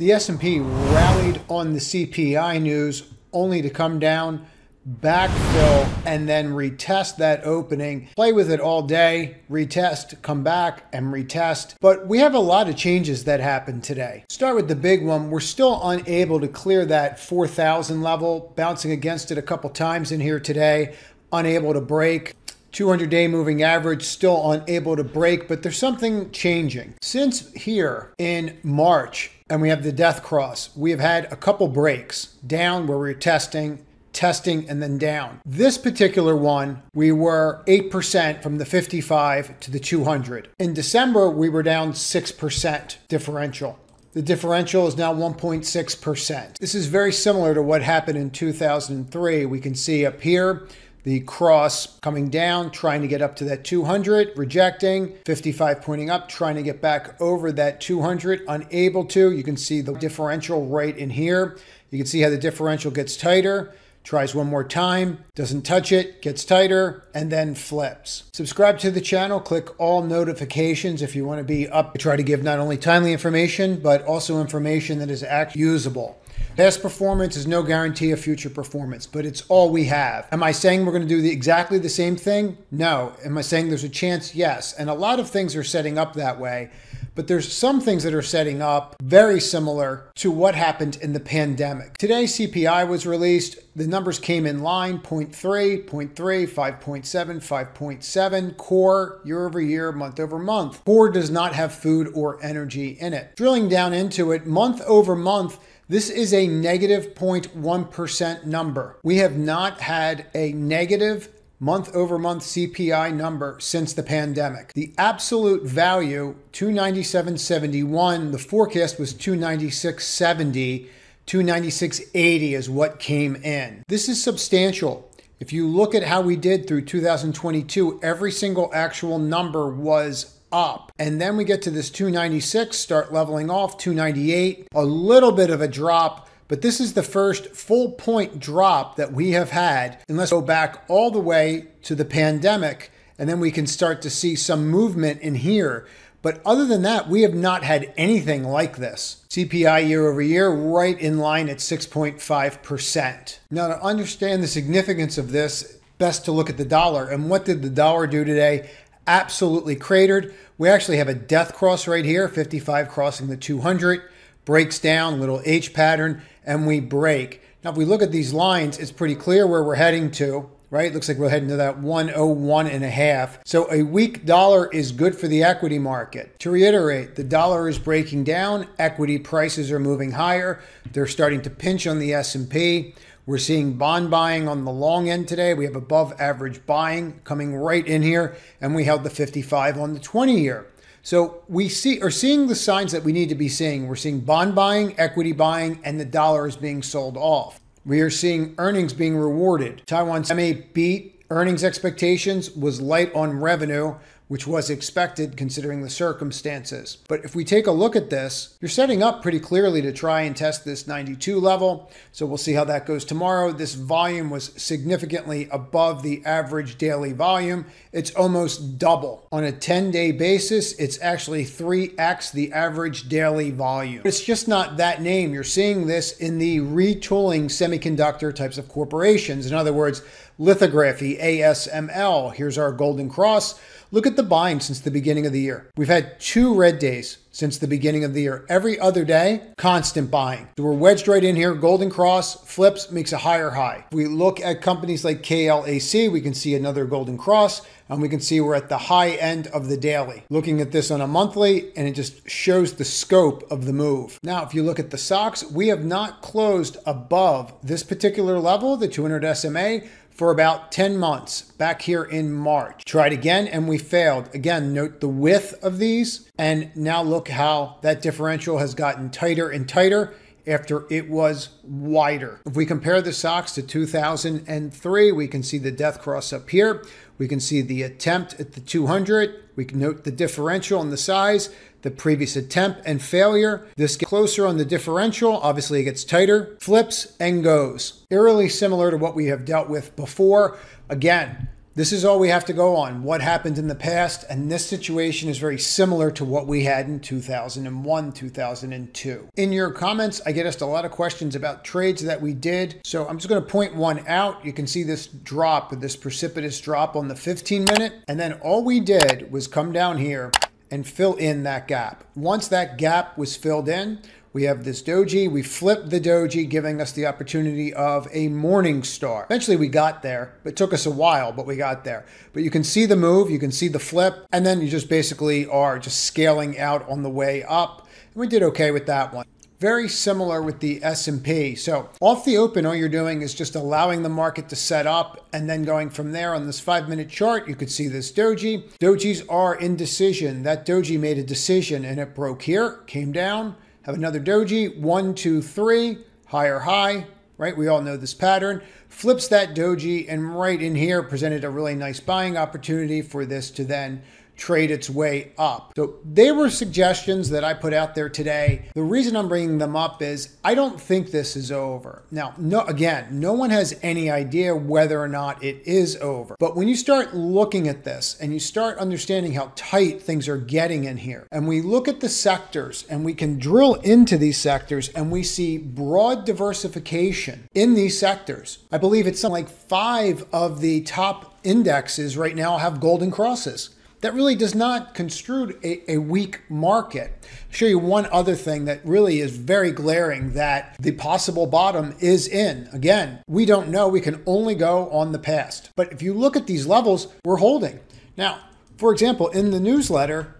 The S&P rallied on the CPI news only to come down backfill and then retest that opening. Play with it all day, retest, come back and retest. But we have a lot of changes that happened today. Start with the big one. We're still unable to clear that 4,000 level, bouncing against it a couple times in here today, unable to break. 200 day moving average still unable to break, but there's something changing. Since here in March, and we have the death cross, we have had a couple breaks down where we're testing testing, and then down. This particular one, we were 8% from the 55 to the 200. In December, we were down 6% differential. The differential is now 1.6%. This is very similar to what happened in 2003. We can see up here the cross coming down, trying to get up to that 200, rejecting, 55 pointing up, trying to get back over that 200, unable to. You can see the differential right in here. You can see how the differential gets tighter tries one more time, doesn't touch it, gets tighter, and then flips. Subscribe to the channel, click all notifications if you want to be up. I try to give not only timely information, but also information that is actually usable. Past performance is no guarantee of future performance, but it's all we have. Am I saying we're going to do the, exactly the same thing? No. Am I saying there's a chance? Yes. And a lot of things are setting up that way but there's some things that are setting up very similar to what happened in the pandemic. Today, CPI was released. The numbers came in line 0.3, 0.3, 5.7, 5.7 core year over year, month over month. Core does not have food or energy in it. Drilling down into it, month over month, this is a negative 0.1 number. We have not had a negative month over month CPI number since the pandemic. The absolute value 297.71, the forecast was 296.70, 296.80 is what came in. This is substantial. If you look at how we did through 2022, every single actual number was up. And then we get to this 296, start leveling off, 298, a little bit of a drop but this is the first full point drop that we have had, unless go back all the way to the pandemic, and then we can start to see some movement in here. But other than that, we have not had anything like this. CPI year over year, right in line at 6.5%. Now, to understand the significance of this, best to look at the dollar. And what did the dollar do today? Absolutely cratered. We actually have a death cross right here, 55 crossing the 200 breaks down, little H pattern, and we break. Now, if we look at these lines, it's pretty clear where we're heading to, right? Looks like we're heading to that 101 and a half. So a weak dollar is good for the equity market. To reiterate, the dollar is breaking down, equity prices are moving higher. They're starting to pinch on the S&P. We're seeing bond buying on the long end today. We have above average buying coming right in here, and we held the 55 on the 20 year. So we see are seeing the signs that we need to be seeing. We're seeing bond buying, equity buying, and the dollar is being sold off. We are seeing earnings being rewarded. Taiwan semi beat earnings expectations, was light on revenue, which was expected considering the circumstances. But if we take a look at this, you're setting up pretty clearly to try and test this 92 level. So we'll see how that goes tomorrow. This volume was significantly above the average daily volume. It's almost double. On a 10 day basis, it's actually 3x the average daily volume. It's just not that name. You're seeing this in the retooling semiconductor types of corporations. In other words, lithography, ASML. Here's our golden cross. Look at the buying since the beginning of the year. We've had two red days since the beginning of the year. Every other day, constant buying. So we're wedged right in here. Golden Cross flips, makes a higher high. If we look at companies like KLAC, we can see another Golden Cross, and we can see we're at the high end of the daily. Looking at this on a monthly, and it just shows the scope of the move. Now, if you look at the SOX, we have not closed above this particular level, the 200 SMA, for about 10 months back here in March. Tried again and we failed. Again, note the width of these and now look how that differential has gotten tighter and tighter after it was wider. If we compare the SOX to 2003, we can see the death cross up here. We can see the attempt at the 200. We can note the differential in the size the previous attempt and failure. This gets closer on the differential. Obviously, it gets tighter, flips, and goes. Eerily similar to what we have dealt with before. Again, This is all we have to go on. What happened in the past, and this situation is very similar to what we had in 2001, 2002. In your comments, I get asked a lot of questions about trades that we did. So I'm just going to point one out. You can see this drop, this precipitous drop on the 15 minute. And then all we did was come down here and fill in that gap. Once that gap was filled in, we have this doji. We flipped the doji, giving us the opportunity of a morning star. Eventually, we got there. It took us a while, but we got there. But you can see the move, you can see the flip, and then you just basically are just scaling out on the way up. And we did okay with that one very similar with the S&P. So off the open, all you're doing is just allowing the market to set up and then going from there on this five minute chart, you could see this doji. Dojis are indecision. That doji made a decision and it broke here, came down, have another doji, one, two, three, higher high, right? We all know this pattern. Flips that doji and right in here presented a really nice buying opportunity for this to then trade its way up. So they were suggestions that I put out there today. The reason I'm bringing them up is I don't think this is over. Now, no again, no one has any idea whether or not it is over. But when you start looking at this and you start understanding how tight things are getting in here, and we look at the sectors and we can drill into these sectors and we see broad diversification in these sectors. I believe it's something like 5 of the top indexes right now have golden crosses that really does not construe a, a, weak market. I'll show you one other thing that really is very glaring that the possible bottom is in. Again, we don't know. We can only go on the past. But if you look at these levels, we're holding. Now, for example, in the newsletter,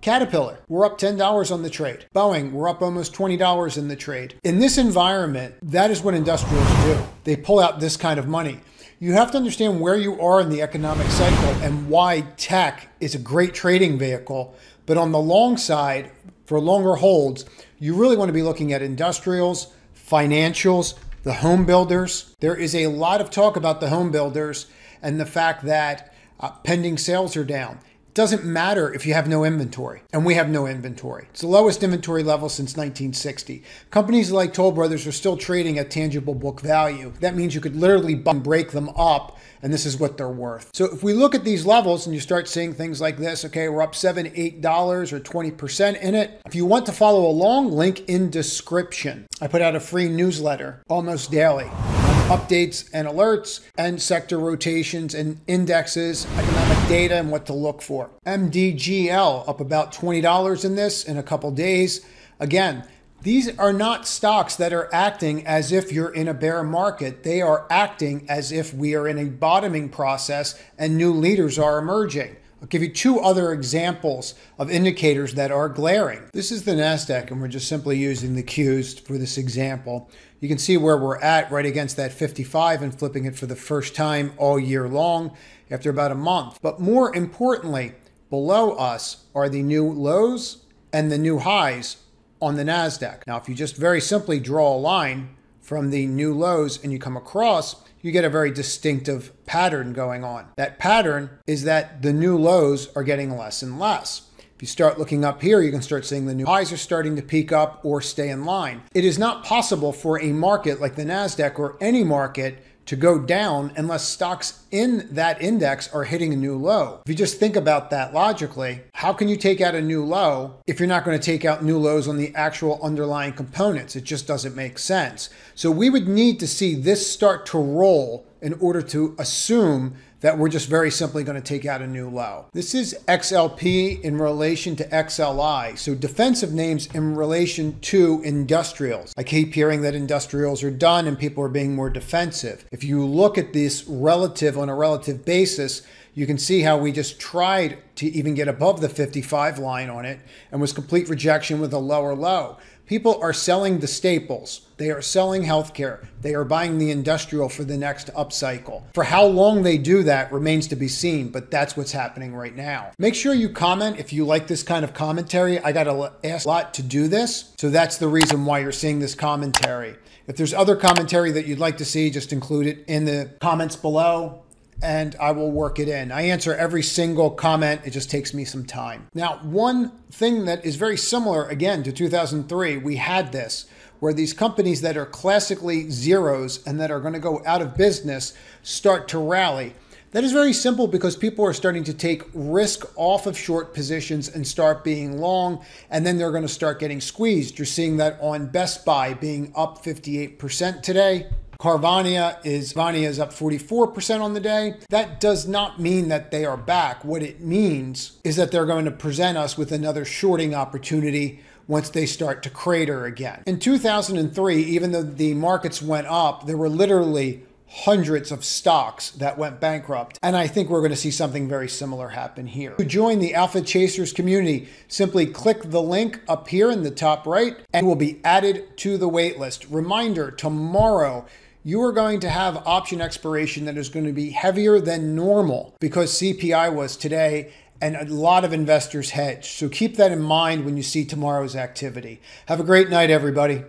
Caterpillar, we're up $10 on the trade. Boeing, we're up almost $20 in the trade. In this environment, that is what industrials do. They pull out this kind of money you have to understand where you are in the economic cycle and why tech is a great trading vehicle. But on the long side, for longer holds, you really want to be looking at industrials, financials, the home builders. There is a lot of talk about the home builders and the fact that uh, pending sales are down doesn't matter if you have no inventory, and we have no inventory. It's the lowest inventory level since 1960. Companies like Toll Brothers are still trading at tangible book value. That means you could literally break them up, and this is what they're worth. So if we look at these levels and you start seeing things like this, okay, we're up seven, eight dollars or 20% in it. If you want to follow along, link in description. I put out a free newsletter almost daily updates and alerts, and sector rotations and indexes, data, and what to look for. MDGL up about $20 in this in a couple days. Again, these are not stocks that are acting as if you're in a bear market. They are acting as if we are in a bottoming process and new leaders are emerging. I'll give you two other examples of indicators that are glaring. This is the NASDAQ, and we're just simply using the Qs for this example. You can see where we're at right against that 55 and flipping it for the first time all year long after about a month. But more importantly, below us are the new lows and the new highs on the NASDAQ. Now, if you just very simply draw a line from the new lows and you come across, you get a very distinctive pattern going on. That pattern is that the new lows are getting less and less. If you start looking up here, you can start seeing the new highs are starting to peak up or stay in line. It is not possible for a market like the NASDAQ or any market to go down unless stocks in that index are hitting a new low. If you just think about that logically, how can you take out a new low if you're not going to take out new lows on the actual underlying components? It just doesn't make sense. So we would need to see this start to roll in order to assume that we're just very simply going to take out a new low. This is XLP in relation to XLI. So defensive names in relation to industrials. I keep hearing that industrials are done and people are being more defensive. If you look at this relative on a relative basis, you can see how we just tried to even get above the 55 line on it and was complete rejection with a lower low. People are selling the staples. They are selling healthcare. They are buying the industrial for the next upcycle. For how long they do that remains to be seen, but that's what's happening right now. Make sure you comment if you like this kind of commentary. I got to ask a lot to do this, so that's the reason why you're seeing this commentary. If there's other commentary that you'd like to see, just include it in the comments below and I will work it in. I answer every single comment. It just takes me some time. Now, one thing that is very similar again to 2003, we had this where these companies that are classically zeros and that are going to go out of business start to rally. That is very simple because people are starting to take risk off of short positions and start being long, and then they're going to start getting squeezed. You're seeing that on Best Buy being up 58% today. Carvana is is up 44% on the day. That does not mean that they are back. What it means is that they're going to present us with another shorting opportunity once they start to crater again. In 2003, even though the markets went up, there were literally hundreds of stocks that went bankrupt. And I think we're going to see something very similar happen here. To join the Alpha Chasers community, simply click the link up here in the top right and will be added to the waitlist. Reminder tomorrow, you are going to have option expiration that is going to be heavier than normal because CPI was today and a lot of investors hedge. So keep that in mind when you see tomorrow's activity. Have a great night, everybody.